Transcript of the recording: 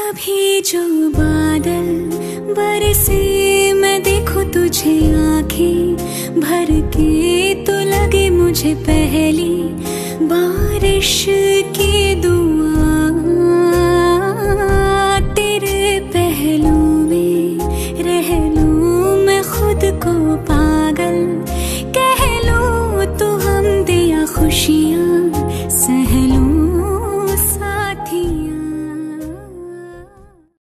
कभी जो बादल बरसे, मैं देखूँ तुझे आँखें भर के तो लगे मुझे पहली बारिश।